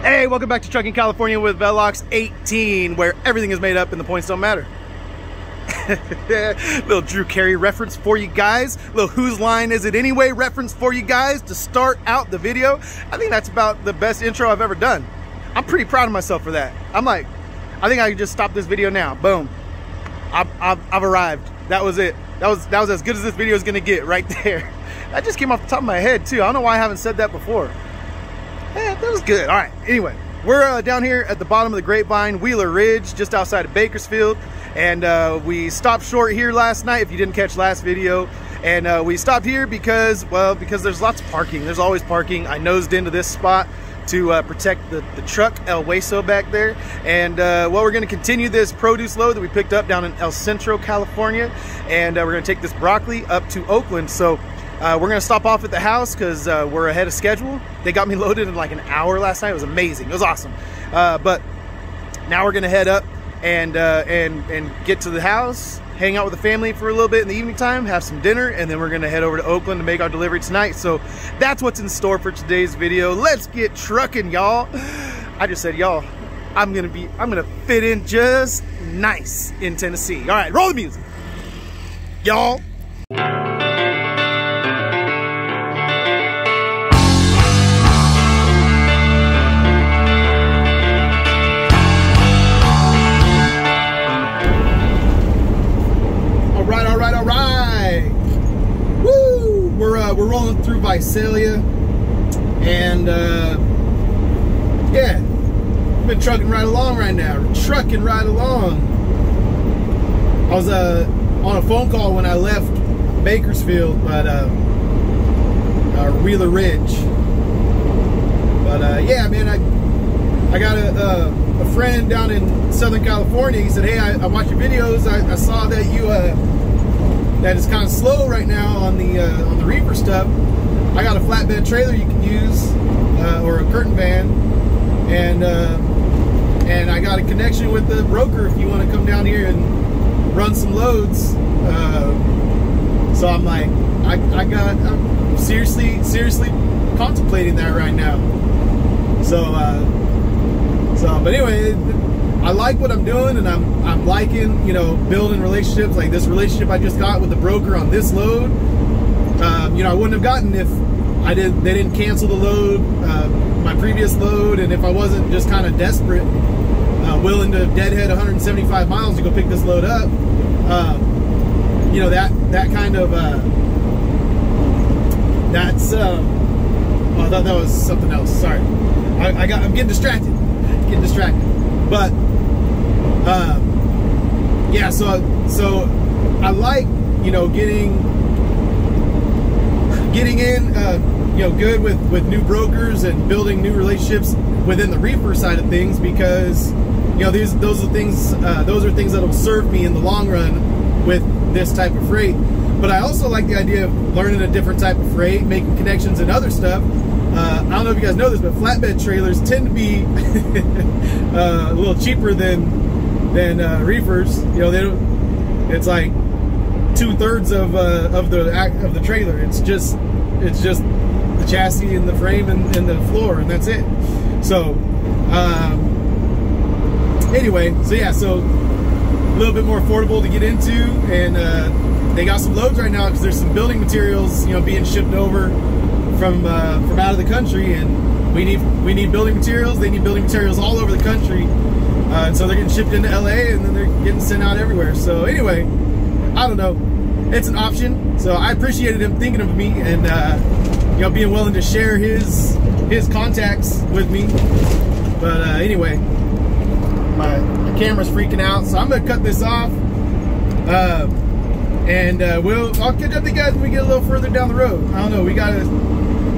Hey, welcome back to Trucking California with Velox 18, where everything is made up and the points don't matter. little Drew Carey reference for you guys. Little whose line is it anyway reference for you guys to start out the video. I think that's about the best intro I've ever done. I'm pretty proud of myself for that. I'm like, I think I can just stop this video now. Boom. I've, I've, I've arrived. That was it. That was that was as good as this video is gonna get right there. That just came off the top of my head too. I don't know why I haven't said that before. Yeah, that was good. All right. Anyway, we're uh, down here at the bottom of the Grapevine, Wheeler Ridge, just outside of Bakersfield. And uh, we stopped short here last night, if you didn't catch last video. And uh, we stopped here because, well, because there's lots of parking. There's always parking. I nosed into this spot to uh, protect the, the truck El Hueso back there. And uh, well, we're gonna continue this produce load that we picked up down in El Centro, California. And uh, we're gonna take this broccoli up to Oakland. So uh, we're gonna stop off at the house because uh, we're ahead of schedule. They got me loaded in like an hour last night. It was amazing. It was awesome. Uh, but now we're gonna head up and uh, and and get to the house, hang out with the family for a little bit in the evening time, have some dinner, and then we're gonna head over to Oakland to make our delivery tonight. So that's what's in store for today's video. Let's get trucking, y'all. I just said y'all. I'm gonna be. I'm gonna fit in just nice in Tennessee. All right, roll the music, y'all. Right, all right. Woo! We're uh, we're rolling through Visalia, and uh, yeah, been trucking right along right now. We're trucking right along. I was uh, on a phone call when I left Bakersfield, but uh, uh, Wheeler Ridge. But uh, yeah, man, I I got a, a, a friend down in Southern California. He said, "Hey, I, I watched your videos. I, I saw that you uh, that is kind of slow right now on the uh, on the reefer stuff. I got a flatbed trailer you can use, uh, or a curtain van, and uh, and I got a connection with the broker if you want to come down here and run some loads. Uh, so I'm like, I, I got I'm seriously seriously contemplating that right now. So uh, so, but anyway. I like what I'm doing, and I'm I'm liking you know building relationships like this relationship I just got with the broker on this load. Um, you know, I wouldn't have gotten if I did they didn't cancel the load, uh, my previous load, and if I wasn't just kind of desperate, uh, willing to deadhead 175 miles to go pick this load up. Um, you know that that kind of uh, that's. Um, oh, I thought that was something else. Sorry, I, I got I'm getting distracted, getting distracted, but. Um, yeah, so so I like you know getting getting in uh, you know good with with new brokers and building new relationships within the reefer side of things because you know these those are things uh, those are things that will serve me in the long run with this type of freight. But I also like the idea of learning a different type of freight, making connections and other stuff. Uh, I don't know if you guys know this, but flatbed trailers tend to be uh, a little cheaper than than uh, reefers. You know, they don't. It's like two thirds of uh, of the of the trailer. It's just it's just the chassis and the frame and, and the floor, and that's it. So um, anyway, so yeah, so a little bit more affordable to get into, and uh, they got some loads right now because there's some building materials, you know, being shipped over from uh, from out of the country, and we need we need building materials. They need building materials all over the country. Uh, and so they're getting shipped into LA and then they're getting sent out everywhere. So anyway, I don't know. It's an option. So I appreciated him thinking of me and uh, you know being willing to share his his contacts with me. But uh, anyway, my, my camera's freaking out, so I'm gonna cut this off. Uh, and uh, we'll I'll catch up to you guys when we get a little further down the road. I don't know. We gotta.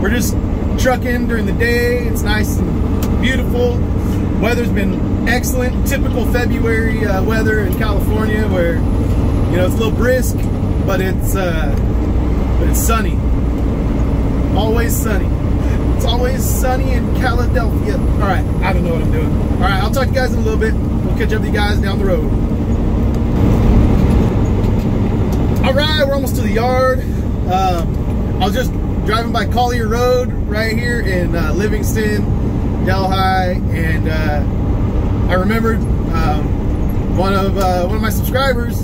We're just trucking during the day. It's nice and beautiful. Weather's been excellent, typical February uh, weather in California, where you know it's a little brisk, but it's uh, but it's sunny. Always sunny. It's always sunny in Philadelphia. All right, I don't know what I'm doing. All right, I'll talk to you guys in a little bit. We'll catch up to you guys down the road. All right, we're almost to the yard. Um, I was just driving by Collier Road right here in uh, Livingston Delhi, and uh, I remembered um, one of uh, one of my subscribers.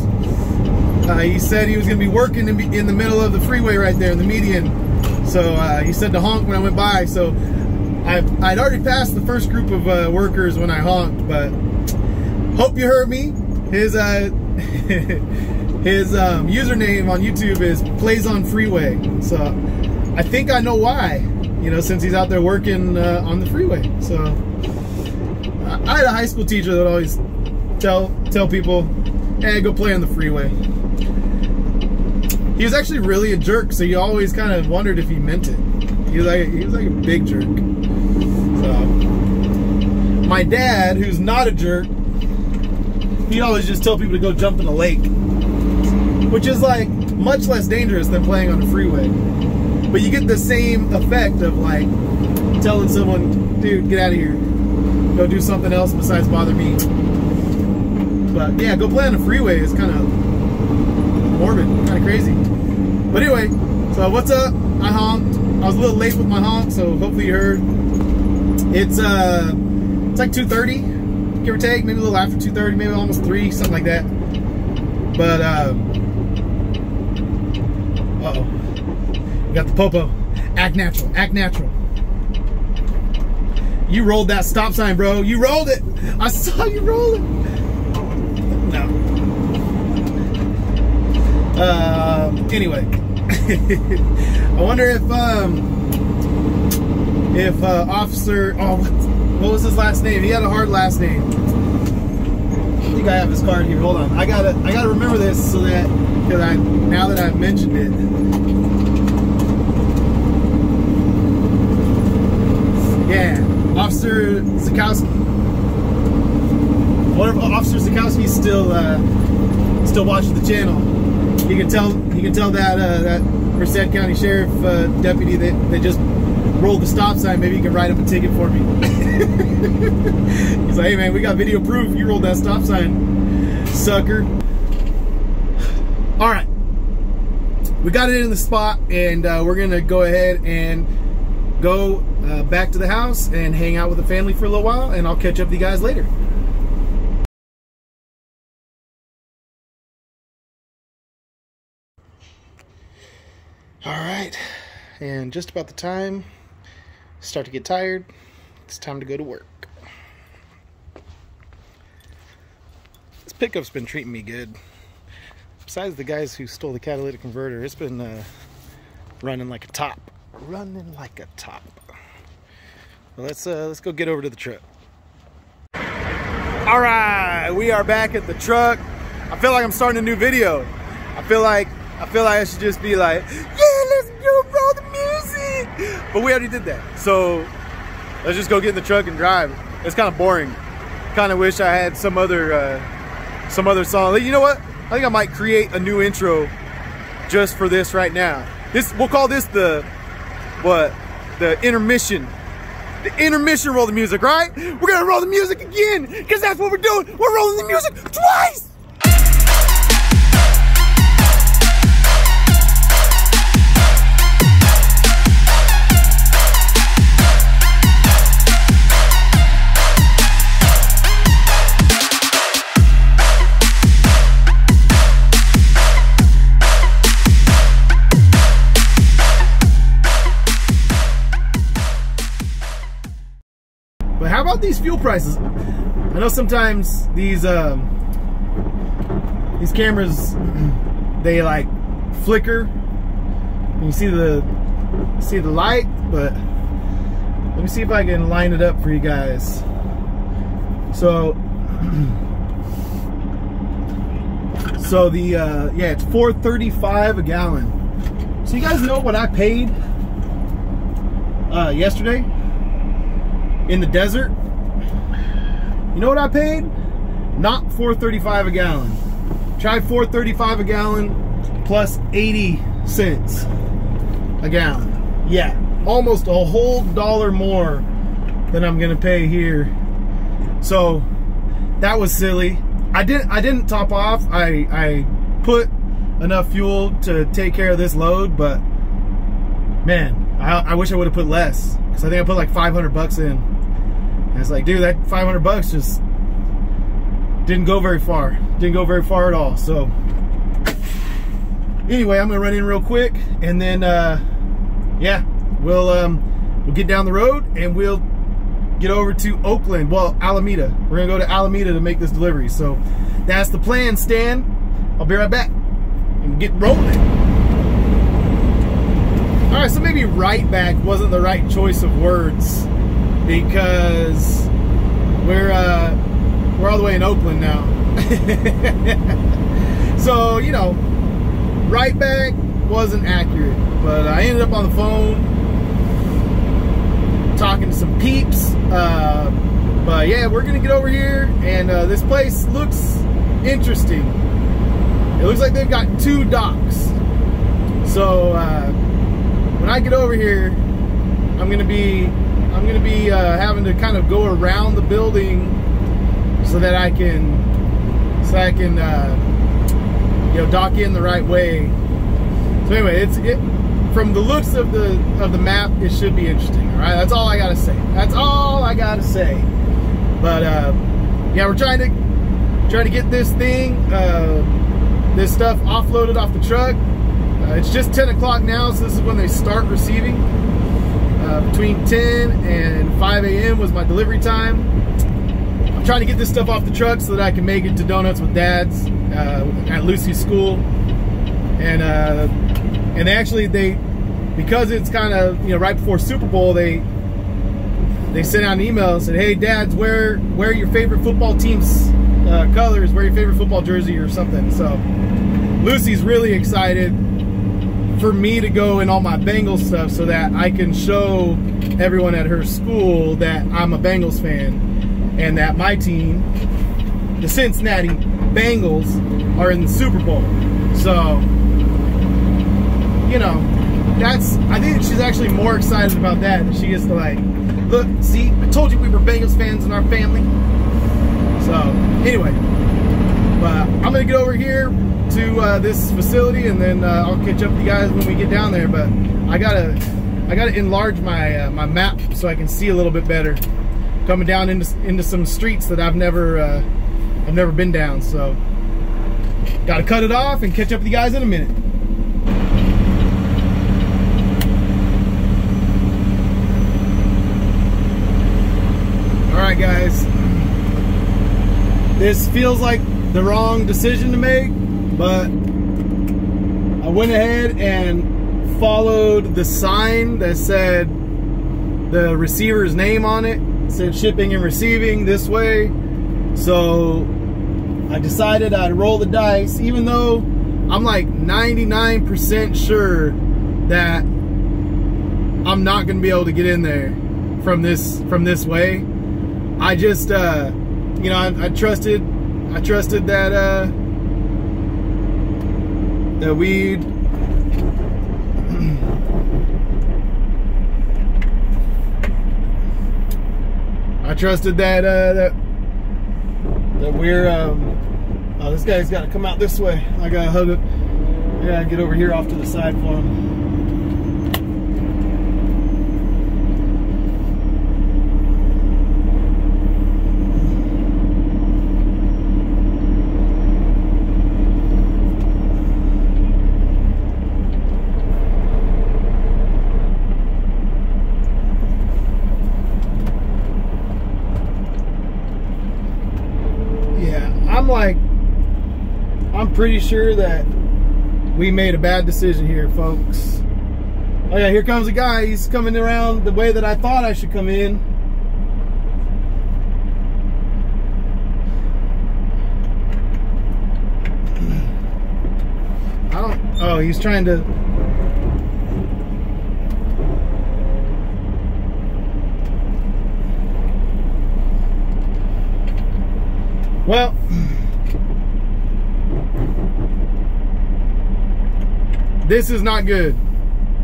Uh, he said he was going to be working in, in, the middle of the freeway right there in the median. So uh, he said to honk when I went by. So I, I'd already passed the first group of uh, workers when I honked, but hope you heard me. His his um, username on YouTube is plays on freeway. So I think I know why. You know, since he's out there working uh, on the freeway. So I had a high school teacher that always tell tell people, "Hey, go play on the freeway." He was actually really a jerk, so you always kind of wondered if he meant it. He was like he was like a big jerk. So my dad, who's not a jerk, he always just tell people to go jump in a lake which is like much less dangerous than playing on a freeway. But you get the same effect of like telling someone, dude, get out of here. Go do something else besides bother me. But yeah, go play on the freeway is kind of morbid, kind of crazy. But anyway, so what's up? I honked. I was a little late with my honk, so hopefully you heard. It's uh, it's like 2:30, give or take, maybe a little after 2:30, maybe almost three, something like that. But uh, uh-oh. We got the popo. Act natural. Act natural. You rolled that stop sign, bro. You rolled it. I saw you roll it. No. Uh, anyway. I wonder if um if uh, officer oh what, what was his last name? He had a hard last name. I think I have his card here. Hold on. I gotta I gotta remember this so that because I now that I've mentioned it. Yeah, Officer Zakowski. What if Officer Zakowski still uh, still watches the channel? He can tell he can tell that uh, that Merced County Sheriff uh, deputy that they just rolled the stop sign. Maybe he can write up a ticket for me. He's like, hey man, we got video proof. You rolled that stop sign, sucker. All right, we got it in the spot, and uh, we're gonna go ahead and go uh, back to the house and hang out with the family for a little while, and I'll catch up with you guys later. All right, and just about the time, start to get tired. It's time to go to work. This pickup's been treating me good besides the guys who stole the catalytic converter, it's been uh, running like a top. Running like a top. Well, let's uh, let's go get over to the truck. All right, we are back at the truck. I feel like I'm starting a new video. I feel like I feel like I should just be like, yeah, let's go roll the music. But we already did that, so let's just go get in the truck and drive. It's kind of boring. Kind of wish I had some other uh, some other song. You know what? I think I might create a new intro just for this right now. This we'll call this the what? The intermission. The intermission roll the music, right? We're gonna roll the music again, because that's what we're doing. We're rolling the music twice! About these fuel prices? I know sometimes these um, these cameras they like flicker. You see the see the light, but let me see if I can line it up for you guys. So so the uh, yeah, it's 4.35 a gallon. So you guys know what I paid uh, yesterday in the desert? You know what I paid? Not 4.35 a gallon. Try 4.35 a gallon plus 80 cents a gallon. Yeah, almost a whole dollar more than I'm gonna pay here. So that was silly. I didn't I didn't top off. I I put enough fuel to take care of this load, but man, I, I wish I would have put less because I think I put like 500 bucks in. And it's like, dude, that 500 bucks just didn't go very far. Didn't go very far at all. So anyway, I'm gonna run in real quick and then uh, yeah, we'll um, we'll get down the road and we'll get over to Oakland. Well, Alameda. We're gonna go to Alameda to make this delivery. So that's the plan, Stan. I'll be right back and get rolling. All right, so maybe right back wasn't the right choice of words because we're uh, we're all the way in Oakland now. so you know, right back wasn't accurate, but I ended up on the phone talking to some peeps. Uh, but yeah, we're gonna get over here, and uh, this place looks interesting. It looks like they've got two docks. So uh, when I get over here, I'm gonna be I'm gonna be uh, having to kind of go around the building so that I can so I can uh, you know dock in the right way. So anyway, it's it from the looks of the of the map, it should be interesting. All right, that's all I gotta say. That's all I gotta say. But uh, yeah, we're trying to trying to get this thing, uh, this stuff offloaded off the truck. Uh, it's just 10 o'clock now, so this is when they start receiving. Uh, between 10 and 5 a.m. was my delivery time. I'm trying to get this stuff off the truck so that I can make it to Donuts with Dad's uh, at Lucy's school. And uh, and actually they, because it's kind of you know right before Super Bowl, they they sent out an email and said, "Hey, dads, wear wear your favorite football team's uh, colors, wear your favorite football jersey or something." So Lucy's really excited for me to go in all my Bengals stuff so that I can show everyone at her school that I'm a Bengals fan and that my team, the Cincinnati Bengals, are in the Super Bowl. So you know, that's, I think she's actually more excited about that than she is to like, look, see, I told you we were Bengals fans in our family. So, anyway, but I'm going to get over here to uh, this facility and then uh, I'll catch up with you guys when we get down there. But I got to, I got to enlarge my, uh, my map so I can see a little bit better. Coming down into, into some streets that I've never, uh, I've never been down. So, got to cut it off and catch up with you guys in a minute. right, guys. This feels like the wrong decision to make, but I went ahead and followed the sign that said the receiver's name on it. it said shipping and receiving this way. So I decided I'd roll the dice, even though I'm like 99% sure that I'm not gonna be able to get in there from this from this way. I just, uh, you know, I, I, trusted, I trusted that, uh, that we'd, I trusted that, uh, that, that we're, um, oh, this guy's got to come out this way. I got to hug it. Yeah, get over here off to the side for him. Pretty sure that we made a bad decision here, folks. Oh yeah, here comes a guy. He's coming around the way that I thought I should come in. I don't, oh, he's trying to, well, This is not good.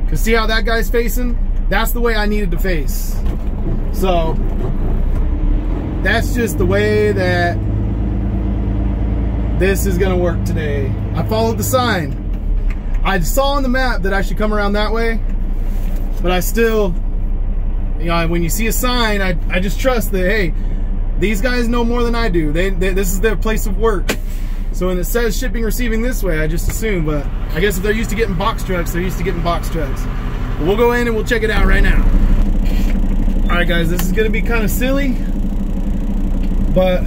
Cause see how that guy's facing? That's the way I needed to face. So that's just the way that this is gonna work today. I followed the sign. I saw on the map that I should come around that way, but I still you know, when you see a sign, I, I just trust that, hey, these guys know more than I do. They, they This is their place of work. So when it says shipping receiving this way, I just assume, but I guess if they're used to getting box trucks, they're used to getting box trucks. But we'll go in and we'll check it out right now. All right, guys, this is gonna be kind of silly, but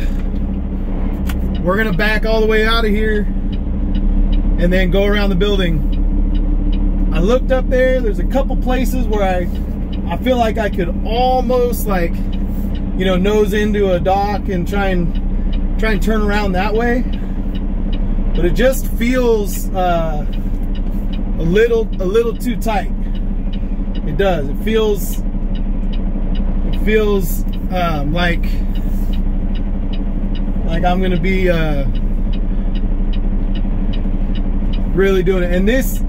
we're gonna back all the way out of here and then go around the building. I looked up there, there's a couple places where I, I feel like I could almost like, you know, nose into a dock and try and, try and turn around that way but it just feels uh, a little a little too tight. It does. It feels it feels um, like like I'm gonna be uh, really doing it. And this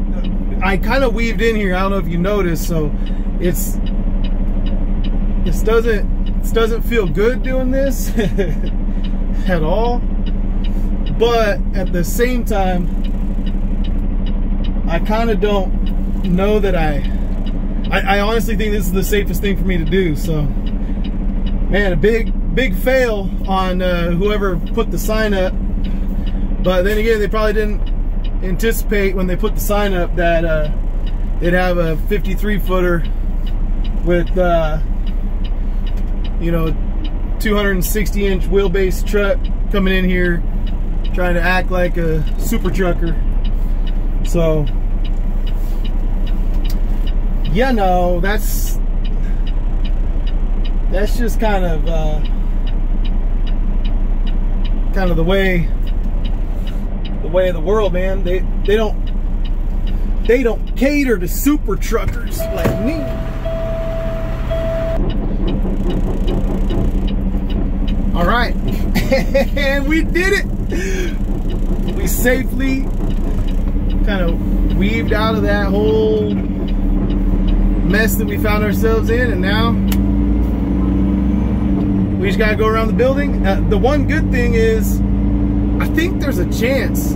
I kind of weaved in here. I don't know if you noticed. So it's this doesn't this doesn't feel good doing this at all but at the same time, I kind of don't know that I, I, I honestly think this is the safest thing for me to do. So, man, a big, big fail on uh, whoever put the sign up. But then again, they probably didn't anticipate when they put the sign up that uh, they'd have a 53 footer with, uh, you know, 260 inch wheelbase truck coming in here trying to act like a super trucker. So, yeah, no, that's that's just kind of uh, kind of the way the way of the world, man. They they don't they don't cater to super truckers like me. All right, and we did it. We safely kind of weaved out of that whole mess that we found ourselves in and now we just gotta go around the building. Uh, the one good thing is I think there's a chance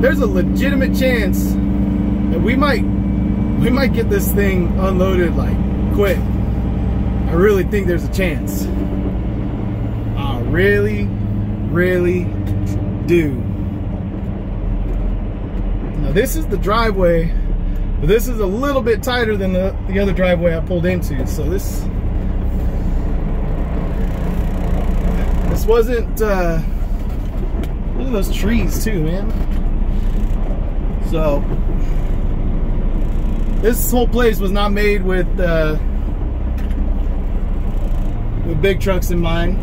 there's a legitimate chance that we might we might get this thing unloaded like quick. I really think there's a chance really really do. Now this is the driveway, but this is a little bit tighter than the, the other driveway I pulled into. So this, this wasn't, uh, look at those trees too, man. So, this whole place was not made with, uh, with big trucks in mind.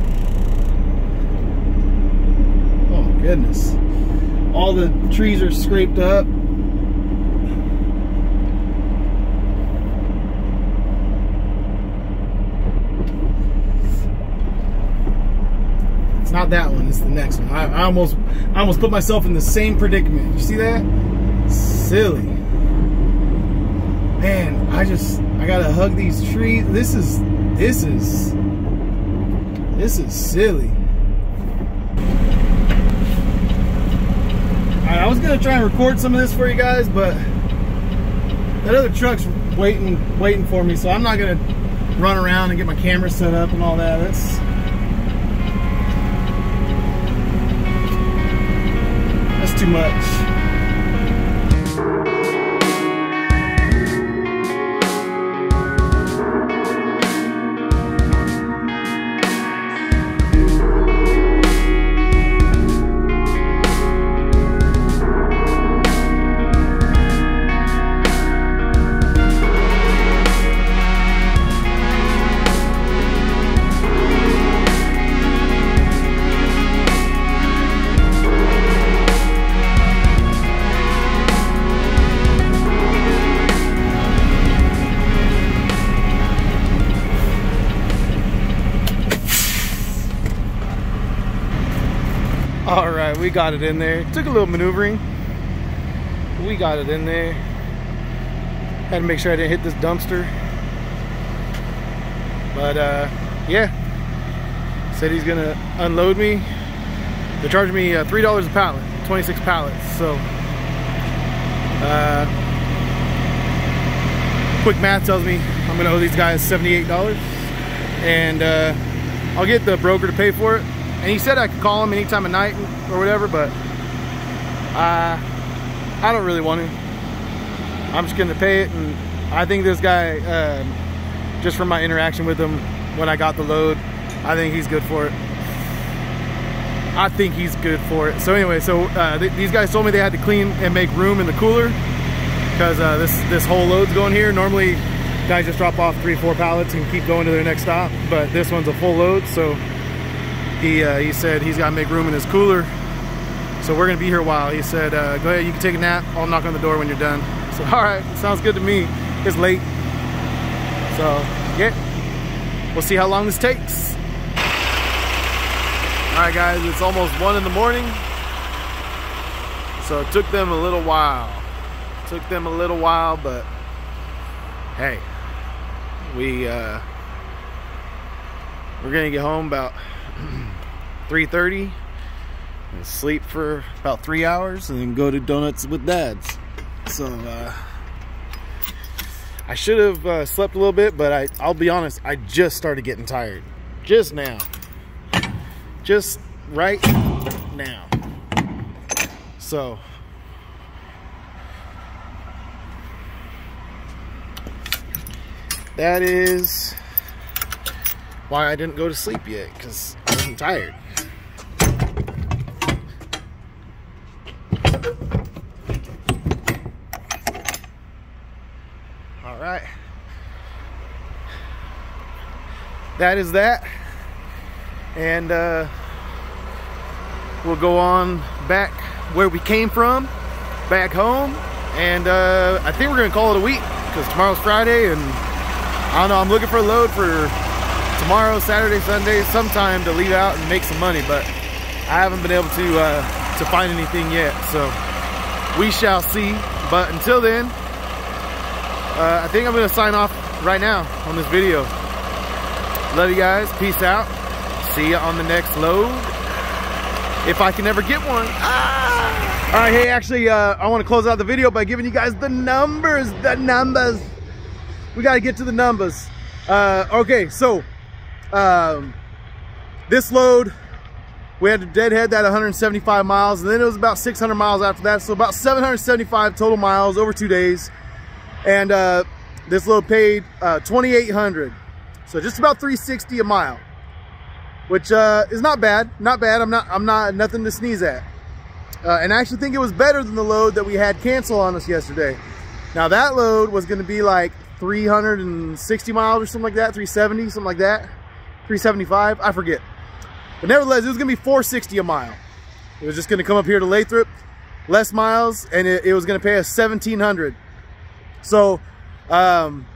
Goodness. All the trees are scraped up. It's not that one, it's the next one. I, I almost I almost put myself in the same predicament. You see that? Silly. Man, I just I gotta hug these trees. This is this is this is silly. I was gonna try and record some of this for you guys, but that other truck's waiting, waiting for me, so I'm not gonna run around and get my camera set up and all that. That's that's too much. All right, we got it in there. Took a little maneuvering. We got it in there. Had to make sure I didn't hit this dumpster. But uh, yeah, said he's gonna unload me. They're charging me uh, $3 a pallet, 26 pallets. So, uh, quick math tells me I'm gonna owe these guys $78 and uh, I'll get the broker to pay for it. And he said I could call him anytime of night or whatever, but I don't really want to. I'm just gonna pay it and I think this guy, um, just from my interaction with him when I got the load, I think he's good for it. I think he's good for it. So anyway, so uh, th these guys told me they had to clean and make room in the cooler because uh, this this whole load's going here. Normally, guys just drop off three, four pallets and keep going to their next stop, but this one's a full load, so he uh, he said he's got to make room in his cooler. So we're gonna be here a while. He said, uh, go ahead, you can take a nap. I'll knock on the door when you're done. So all right, sounds good to me. It's late, so yeah, we'll see how long this takes. All right, guys, it's almost one in the morning. So it took them a little while. It took them a little while, but hey, we uh, we're gonna get home about 3:30 and sleep for about three hours, and then go to donuts with dads. So uh, I should have uh, slept a little bit, but I I'll be honest, I just started getting tired just now just right now. So, that is why I didn't go to sleep yet, because I wasn't tired. All right. That is that and uh, we'll go on back where we came from, back home, and uh, I think we're gonna call it a week because tomorrow's Friday, and I don't know. I'm looking for a load for tomorrow, Saturday, Sunday, sometime to leave out and make some money, but I haven't been able to uh, to find anything yet. So we shall see. But until then, uh, I think I'm gonna sign off right now on this video. Love you guys. Peace out see you on the next load. If I can ever get one. Ah! All right, hey, actually, uh, I want to close out the video by giving you guys the numbers, the numbers. We got to get to the numbers. Uh, okay, so um, this load, we had to deadhead that 175 miles, and then it was about 600 miles after that, so about 775 total miles over two days. And uh, this load paid uh, 2,800, so just about 360 a mile which uh, is not bad. Not bad. I'm not. I'm not nothing to sneeze at. Uh, and I actually think it was better than the load that we had cancel on us yesterday. Now that load was going to be like 360 miles or something like that, 370, something like that, 375. I forget. But nevertheless, it was going to be 460 a mile. It was just going to come up here to Lathrop, less miles, and it, it was going to pay us 1700. So um,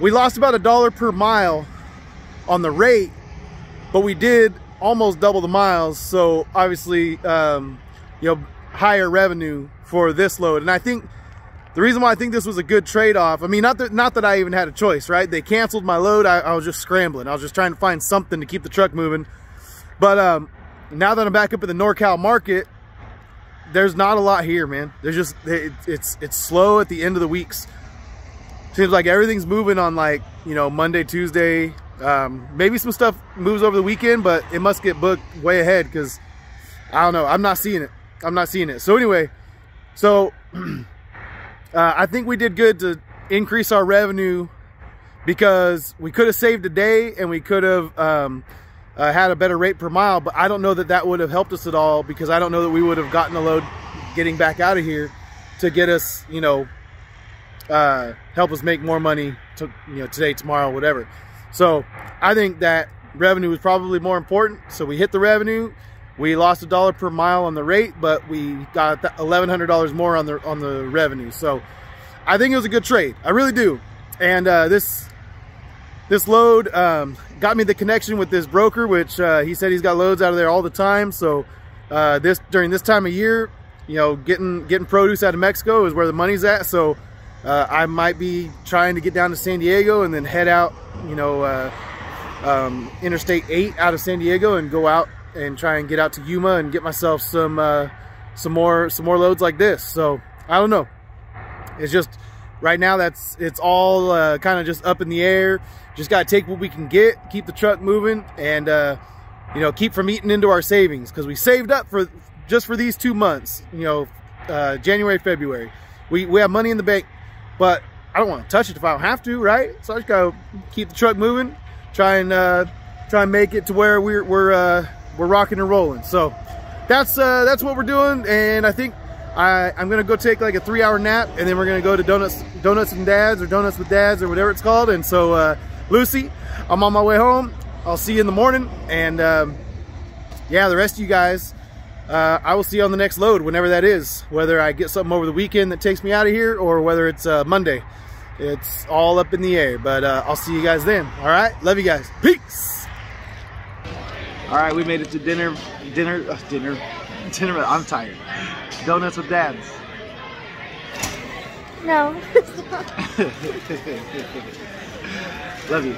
we lost about a dollar per mile on the rate but we did almost double the miles. So obviously, um, you know, higher revenue for this load. And I think the reason why I think this was a good trade-off, I mean, not that, not that I even had a choice, right? They canceled my load. I, I was just scrambling. I was just trying to find something to keep the truck moving. But um, now that I'm back up in the NorCal market, there's not a lot here, man. There's just, it, it's, it's slow at the end of the weeks. Seems like everything's moving on like, you know, Monday, Tuesday, um, maybe some stuff moves over the weekend, but it must get booked way ahead because I don't know. I'm not seeing it. I'm not seeing it. So anyway, so uh, I think we did good to increase our revenue because we could have saved a day and we could have um, uh, had a better rate per mile. But I don't know that that would have helped us at all because I don't know that we would have gotten a load getting back out of here to get us, you know, uh, help us make more money to, you know, today, tomorrow, whatever. So I think that revenue is probably more important. So we hit the revenue. We lost a dollar per mile on the rate, but we got $1,100 more on the on the revenue. So I think it was a good trade. I really do. And uh, this this load um, got me the connection with this broker, which uh, he said he's got loads out of there all the time. So uh, this during this time of year, you know, getting getting produce out of Mexico is where the money's at. So uh, I might be trying to get down to San Diego and then head out, you know, uh, um, Interstate 8 out of San Diego and go out and try and get out to Yuma and get myself some uh, some more some more loads like this. So I don't know. It's just right now that's it's all uh, kind of just up in the air. Just got to take what we can get, keep the truck moving, and uh, you know keep from eating into our savings because we saved up for just for these two months. You know, uh, January, February. We we have money in the bank, but I don't want to touch it if I don't have to, right? So I just gotta keep the truck moving, try and uh, try and make it to where we're we're uh, we're rocking and rolling. So that's uh, that's what we're doing, and I think I, I'm gonna go take like a three hour nap and then we're gonna go to Donuts Donuts and Dads or Donuts with Dads or whatever it's called. And so uh, Lucy, I'm on my way home. I'll see you in the morning. And um, yeah, the rest of you guys, uh, I will see you on the next load, whenever that is. Whether I get something over the weekend that takes me out of here or whether it's uh, Monday. It's all up in the air, but uh, I'll see you guys then. All right, love you guys. Peace. All right, we made it to dinner, dinner, uh, dinner, dinner. I'm tired. Donuts with dads. No. Love you.